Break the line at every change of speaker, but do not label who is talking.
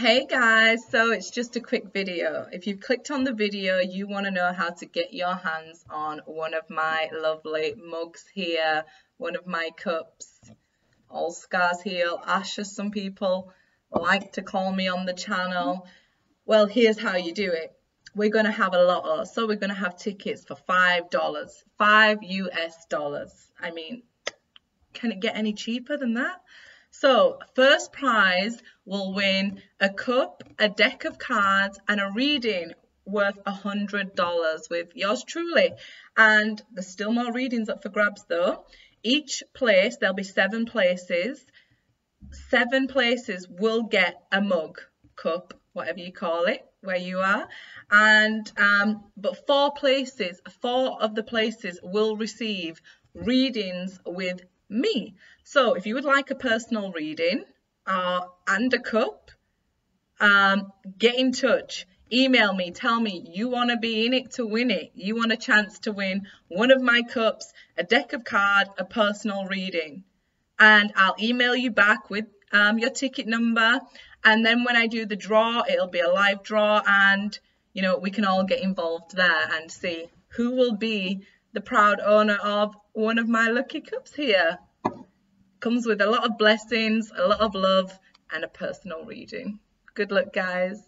Hey guys, so it's just a quick video. If you've clicked on the video, you want to know how to get your hands on one of my lovely mugs here, one of my cups, all scars heal, ashes some people like to call me on the channel. Well, here's how you do it. We're going to have a lot of, so we're going to have tickets for $5, 5 US dollars. I mean, can it get any cheaper than that? So first prize will win a cup, a deck of cards and a reading worth a hundred dollars with yours truly. And there's still more readings up for grabs though. Each place, there'll be seven places. Seven places will get a mug, cup, whatever you call it, where you are. And um, but four places, four of the places will receive readings with me. So if you would like a personal reading uh, and a cup, um, get in touch. Email me, tell me you want to be in it to win it. You want a chance to win one of my cups, a deck of cards, a personal reading. And I'll email you back with um, your ticket number. And then when I do the draw, it'll be a live draw and, you know, we can all get involved there and see who will be the proud owner of one of my lucky cups here. Comes with a lot of blessings, a lot of love, and a personal reading. Good luck, guys.